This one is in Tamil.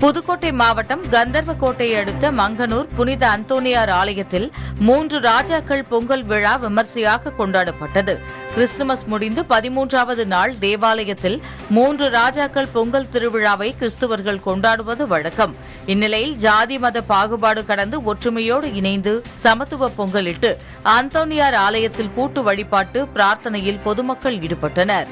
புதுக்கோட்டை மாவட்டம் கந்தர்வக்கோட்டையை அடுத்த மங்கனூர் புனித அந்தோனியார் ஆலயத்தில் மூன்று ராஜாக்கள் பொங்கல் விழா விமர்சையாக கொண்டாடப்பட்டது. கிறிஸ்துமஸ் முடிந்து பதிமூன்றாவது நாள் தேவாலயத்தில் மூன்று ராஜாக்கள் பொங்கல் திருவிழாவை கிறிஸ்துவர்கள் கொண்டாடுவது வழக்கம். இந்நிலையில் ஜாதி மத பாகுபாடு கடந்து ஒற்றுமையோடு இணைந்து சமத்துவ பொங்கலிட்டு அந்தோனியார் ஆலயத்தில் கூட்டு வழிபாட்டு பிரார்த்தனையில் பொதுமக்கள் ஈடுபட்டனர்.